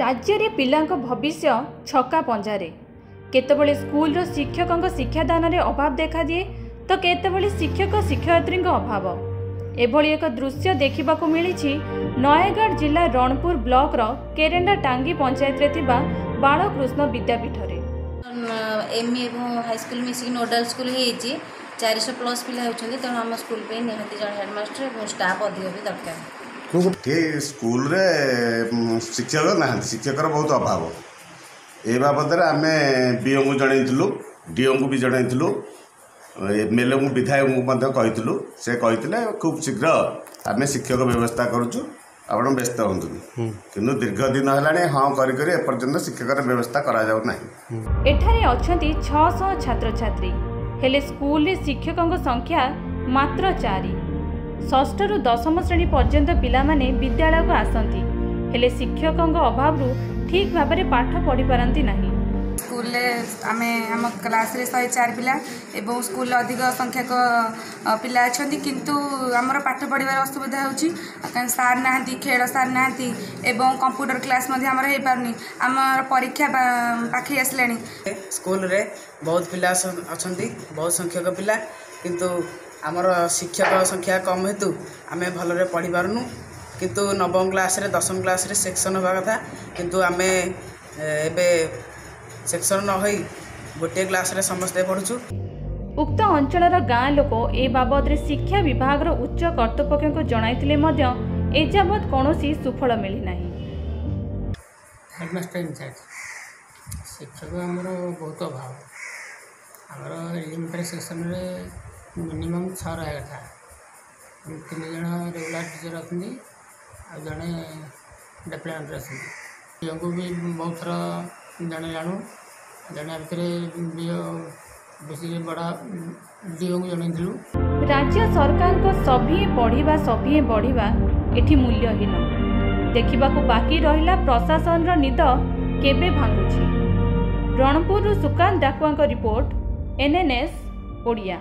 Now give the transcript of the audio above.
ରାଜ୍ୟରେ ପିଲାଙ୍କ ଭବିଷ୍ୟ ଛକା ପଞ୍ଜାରେ। କେତେବେଳେ ସ୍କୁଲର ଶିକ୍ଷକଙ୍କ ଶିକ୍ଷାଦାନରେ ଅଭାବ ଦେଖାଦିଏ ତ କେତେବେଳେ ଶିକ୍ଷକ ଶିକ୍ଷୟିତ୍ରୀଙ୍କ ଅଭାବ। ଏଭଳି ଏକ ଦୃଶ୍ୟ ଦେଖିବାକୁ ମିଳିଛି ନୟାଗଡ଼ ଜିଲ୍ଲା ରଣପୁର ବ୍ଲକର କେରେଣ୍ଡା ଟାଙ୍ଗି ପଞ୍ଚାୟତରେ ଥିବା ବାଳକୃଷ୍ଣ ବିଦ୍ୟାପୀଠରେ। ଏମ୍ଇ ଏବଂ ହାଇସ୍କୁଲ ମିଶିକି ନୋଡାଲ ସ୍କୁଲ ହେଇଛି ଚାରିଶହ ପ୍ଲସ୍ ପିଲା ହେଉଛନ୍ତି ତେଣୁ ଆମ ସ୍କୁଲ ପାଇଁ ନିହାତି ଜଣେ ହେଡ଼ମାଷ୍ଟର ଏବଂ ଷ୍ଟାଫ୍ ଅଧିକ ବି ଦରକାର। ଏଠି ସ୍କୁଲରେ ଶିକ୍ଷକ ନାହାନ୍ତି। ଶିକ୍ଷକର ବହୁତ ଅଭାବ। ଏ ବାବଦରେ ଆମେ ବିଓଙ୍କୁ ଜଣାଇଥିଲୁ ଡିଓଙ୍କୁ ବି ଜଣାଇଥିଲୁ ଏମ୍ଏଲ୍ଏଙ୍କୁ ବିଧାୟକଙ୍କୁ ମଧ୍ୟ କହିଥିଲୁ। ସେ କହିଥିଲେ ଖୁବ୍ ଶୀଘ୍ର ଆମେ ଶିକ୍ଷକ ବ୍ୟବସ୍ଥା କରୁଛୁ ଆପଣ ବ୍ୟସ୍ତ ହୁଅନ୍ତୁନି। କିନ୍ତୁ ଦୀର୍ଘ ଦିନ ହେଲାଣି ହଁ କରି କରି ଏପର୍ଯ୍ୟନ୍ତ ଶିକ୍ଷକର ବ୍ୟବସ୍ଥା କରାଯାଉ ନାହିଁ। ଏଠାରେ ଅଛନ୍ତି ଛଅଶହ ଛାତ୍ରଛାତ୍ରୀ। ହେଲେ ସ୍କୁଲରେ ଶିକ୍ଷକଙ୍କ ସଂଖ୍ୟା ମାତ୍ର ଚାରି। ଷଷ୍ଠରୁ ଦଶମ ଶ୍ରେଣୀ ପର୍ଯ୍ୟନ୍ତ ପିଲାମାନେ ବିଦ୍ୟାଳୟକୁ ଆସନ୍ତି। ହେଲେ ଶିକ୍ଷକଙ୍କ ଅଭାବରୁ ଠିକ୍ ଭାବରେ ପାଠ ପଢ଼ିପାରନ୍ତି ନାହିଁ। ସ୍କୁଲରେ ଆମେ ଆମ କ୍ଲାସରେ ଶହେ ଚାରି ପିଲା ଏବଂ ସ୍କୁଲରେ ଅଧିକ ସଂଖ୍ୟକ ପିଲା ଅଛନ୍ତି। କିନ୍ତୁ ଆମର ପାଠ ପଢ଼ିବାରେ ଅସୁବିଧା ହେଉଛି କାରଣ ସାର୍ ନାହାନ୍ତି ଖେଳ ସାର୍ ନାହାନ୍ତି ଏବଂ କମ୍ପ୍ୟୁଟର କ୍ଲାସ୍ ମଧ୍ୟ ଆମର ହେଇପାରୁନି। ଆମର ପରୀକ୍ଷା ପାଖେଇ ଆସିଲାଣି। ସ୍କୁଲରେ ବହୁତ ପିଲା ଅଛ- ଅଛନ୍ତି ବହୁତ ସଂଖ୍ୟକ ପିଲା। କିନ୍ତୁ ଆମର ଶିକ୍ଷକ ସଂଖ୍ୟା କମ୍ ହେତୁ ଆମେ ଭଲରେ ପଢ଼ିପାରୁନୁ କିନ୍ତୁ ନବମ କ୍ଲାସ୍ରେ ଦଶମ କ୍ଲାସ୍ରେ ସେକ୍ସନ୍ ହେବା କଥା। କିନ୍ତୁ ଆମେ ଏବେ ସେକ୍ସନ୍ ନ ହୋଇ ଗୋଟିଏ କ୍ଲାସ୍ରେ ସମସ୍ତେ ପଢ଼ୁଛୁ। ଉକ୍ତ ଅଞ୍ଚଳର ଗାଁ ଲୋକ ଏ ବାବଦରେ ଶିକ୍ଷା ବିଭାଗର ଉଚ୍ଚ କର୍ତ୍ତୃପକ୍ଷଙ୍କୁ ଜଣାଇଥିଲେ ମଧ୍ୟ ଏଯାବତ୍ କୌଣସି ସୁଫଳ ମିଳିନାହିଁ। ହେଡ଼ମାଷ୍ଟର ଇନଚାର୍ଜ ଶିକ୍ଷକ ଆମର ବହୁତ ଅଭାବ। ଆମର ଏଲିମେଣ୍ଟାରୀ ସେକ୍ସନରେ ମିନିମମ୍ ଛଅ ରହିବା କଥା ତିନି ଜଣ ରେଗୁଲାର ଟିଚର୍ ଅଛନ୍ତି ଆଉ ଜଣେ ଡେପ୍ଲୟମେଣ୍ଟରେ ଅଛନ୍ତି ଝିଅଙ୍କୁ ବି ବହୁତ ଥର ଜଣେଇଲାଣୁ ଜଣେଇବା ଭିତରେ ବିଓ ବେଶୀ ବଡ଼ ଡିଓଙ୍କୁ ଜଣେଇଥିଲୁ ରାଜ୍ୟ ସରକାରଙ୍କ ସଭିଏ ପଢ଼ିବା ସଭିଏ ବଢ଼ିବା ଏଠି ମୂଲ୍ୟହୀନ ଦେଖିବାକୁ ବାକି ରହିଲା ପ୍ରଶାସନର ନିଦ କେବେ ଭାଙ୍ଗୁଛି ରଣପୁରରୁ ସୁକାନ୍ତ ଡାକୁଆଙ୍କ ରିପୋର୍ଟ ଏନ୍ଏନ୍ଏସ୍ ଓଡ଼ିଆ